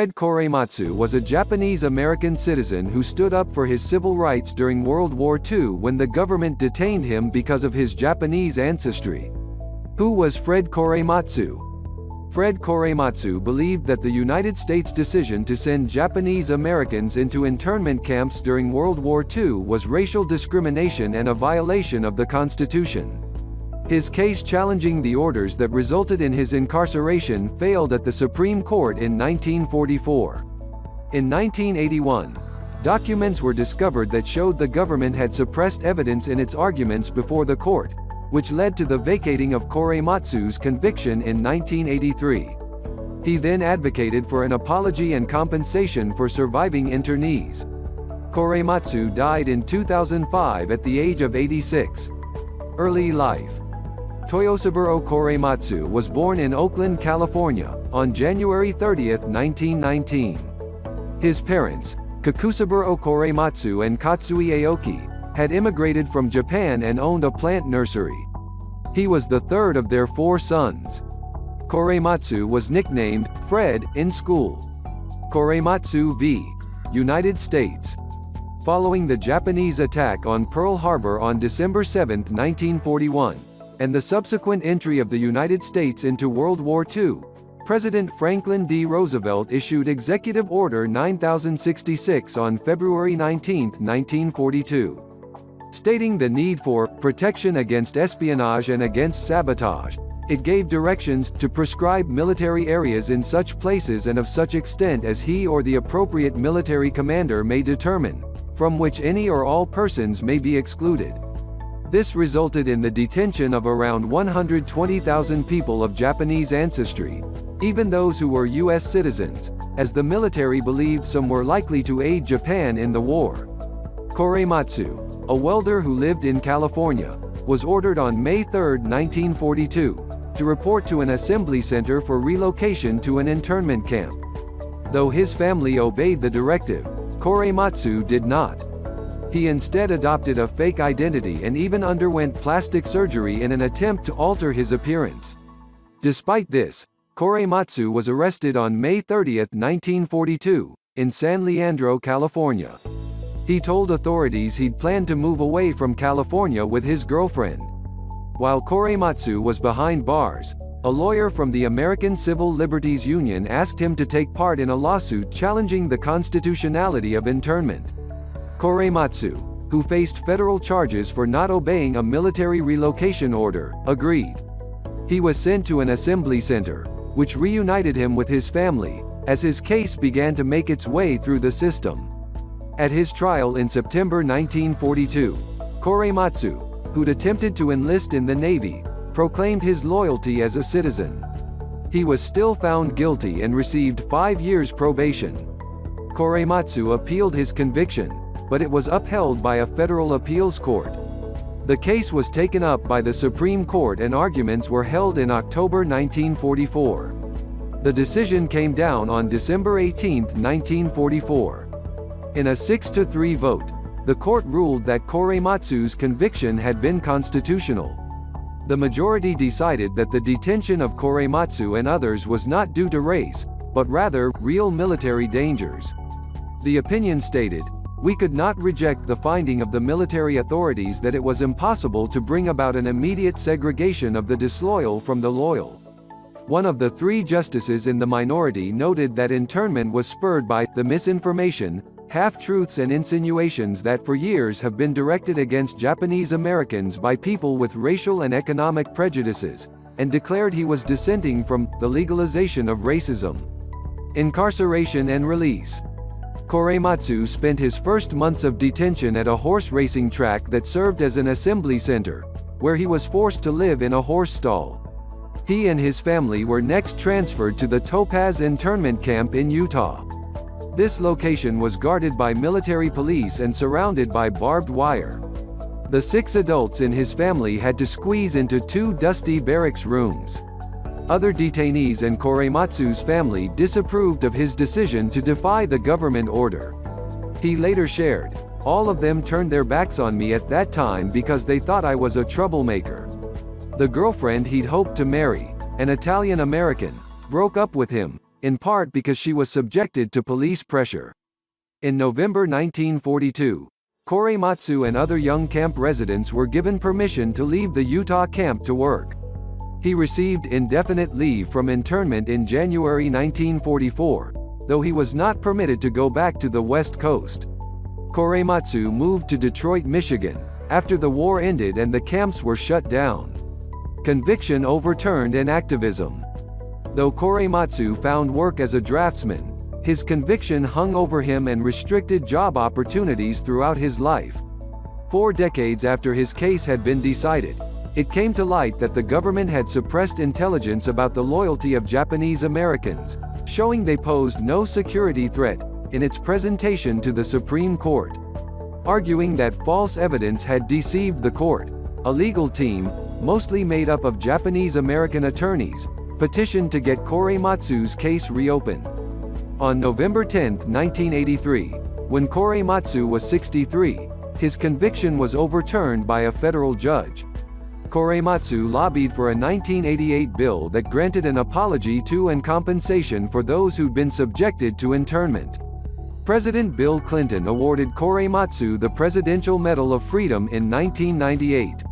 Fred Korematsu was a Japanese-American citizen who stood up for his civil rights during World War II when the government detained him because of his Japanese ancestry. Who was Fred Korematsu? Fred Korematsu believed that the United States' decision to send Japanese Americans into internment camps during World War II was racial discrimination and a violation of the Constitution. His case challenging the orders that resulted in his incarceration failed at the Supreme Court in 1944. In 1981, documents were discovered that showed the government had suppressed evidence in its arguments before the court, which led to the vacating of Korematsu's conviction in 1983. He then advocated for an apology and compensation for surviving internees. Korematsu died in 2005 at the age of 86. Early life Toyosaburo Korematsu was born in Oakland, California, on January 30, 1919. His parents, Kakusaburo Korematsu and Katsui Aoki, had immigrated from Japan and owned a plant nursery. He was the third of their four sons. Korematsu was nicknamed Fred in school. Korematsu v. United States. Following the Japanese attack on Pearl Harbor on December 7, 1941, and the subsequent entry of the United States into World War II, President Franklin D. Roosevelt issued Executive Order 9066 on February 19, 1942 stating the need for protection against espionage and against sabotage. It gave directions to prescribe military areas in such places and of such extent as he or the appropriate military commander may determine, from which any or all persons may be excluded. This resulted in the detention of around 120,000 people of Japanese ancestry, even those who were U.S. citizens, as the military believed some were likely to aid Japan in the war. Korematsu, a welder who lived in California, was ordered on May 3, 1942, to report to an assembly center for relocation to an internment camp. Though his family obeyed the directive, Korematsu did not. He instead adopted a fake identity and even underwent plastic surgery in an attempt to alter his appearance. Despite this, Korematsu was arrested on May 30, 1942, in San Leandro, California. He told authorities he'd planned to move away from California with his girlfriend. While Korematsu was behind bars, a lawyer from the American Civil Liberties Union asked him to take part in a lawsuit challenging the constitutionality of internment. Korematsu, who faced federal charges for not obeying a military relocation order, agreed. He was sent to an assembly center, which reunited him with his family, as his case began to make its way through the system. At his trial in September 1942, Korematsu, who'd attempted to enlist in the Navy, proclaimed his loyalty as a citizen. He was still found guilty and received five years probation. Korematsu appealed his conviction, but it was upheld by a federal appeals court. The case was taken up by the Supreme Court and arguments were held in October 1944. The decision came down on December 18, 1944. In a 6-3 vote, the court ruled that Korematsu's conviction had been constitutional. The majority decided that the detention of Korematsu and others was not due to race, but rather, real military dangers. The opinion stated, we could not reject the finding of the military authorities that it was impossible to bring about an immediate segregation of the disloyal from the loyal. One of the three justices in the minority noted that internment was spurred by the misinformation, half-truths and insinuations that for years have been directed against Japanese Americans by people with racial and economic prejudices, and declared he was dissenting from the legalization of racism. Incarceration and release. Korematsu spent his first months of detention at a horse racing track that served as an assembly center, where he was forced to live in a horse stall. He and his family were next transferred to the Topaz internment camp in Utah. This location was guarded by military police and surrounded by barbed wire. The six adults in his family had to squeeze into two dusty barracks rooms. Other detainees and Korematsu's family disapproved of his decision to defy the government order. He later shared, all of them turned their backs on me at that time because they thought I was a troublemaker. The girlfriend he'd hoped to marry, an Italian American, broke up with him, in part because she was subjected to police pressure. In November 1942, Korematsu and other young camp residents were given permission to leave the Utah camp to work. He received indefinite leave from internment in January 1944, though he was not permitted to go back to the West Coast. Korematsu moved to Detroit, Michigan, after the war ended and the camps were shut down. Conviction overturned in activism. Though Korematsu found work as a draftsman, his conviction hung over him and restricted job opportunities throughout his life. Four decades after his case had been decided, it came to light that the government had suppressed intelligence about the loyalty of Japanese Americans, showing they posed no security threat, in its presentation to the Supreme Court. Arguing that false evidence had deceived the court, a legal team, mostly made up of Japanese American attorneys, petitioned to get Korematsu's case reopened. On November 10, 1983, when Korematsu was 63, his conviction was overturned by a federal judge. Korematsu lobbied for a 1988 bill that granted an apology to and compensation for those who'd been subjected to internment. President Bill Clinton awarded Korematsu the Presidential Medal of Freedom in 1998.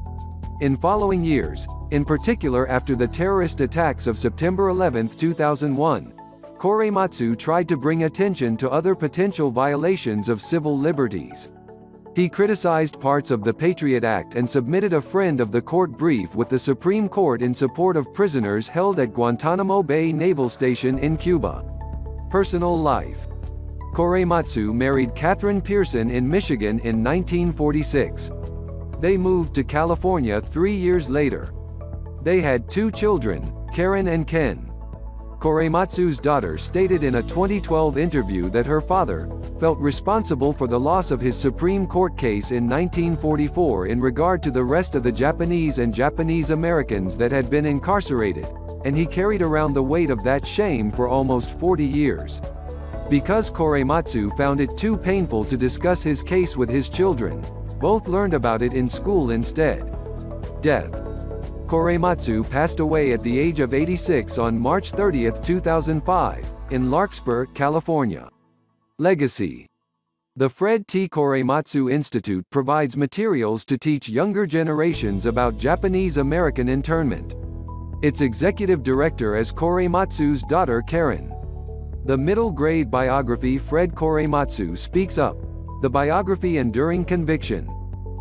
In following years, in particular after the terrorist attacks of September 11, 2001, Korematsu tried to bring attention to other potential violations of civil liberties. He criticized parts of the Patriot Act and submitted a friend of the court brief with the Supreme Court in support of prisoners held at Guantanamo Bay Naval Station in Cuba. Personal life Korematsu married Kathryn Pearson in Michigan in 1946. They moved to California three years later. They had two children, Karen and Ken. Korematsu's daughter stated in a 2012 interview that her father felt responsible for the loss of his Supreme Court case in 1944 in regard to the rest of the Japanese and Japanese Americans that had been incarcerated, and he carried around the weight of that shame for almost 40 years. Because Korematsu found it too painful to discuss his case with his children, both learned about it in school instead. Death Korematsu passed away at the age of 86 on March 30, 2005, in Larkspur, California. Legacy The Fred T. Korematsu Institute provides materials to teach younger generations about Japanese American internment. Its executive director is Korematsu's daughter Karen. The middle grade biography Fred Korematsu Speaks Up. The biography Enduring Conviction.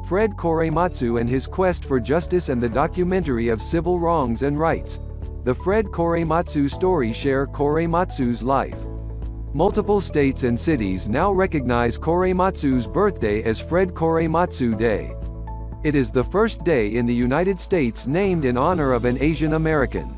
Fred Korematsu and his quest for justice and the documentary of civil wrongs and rights. The Fred Korematsu story share Korematsu's life. Multiple states and cities now recognize Korematsu's birthday as Fred Korematsu Day. It is the first day in the United States named in honor of an Asian American.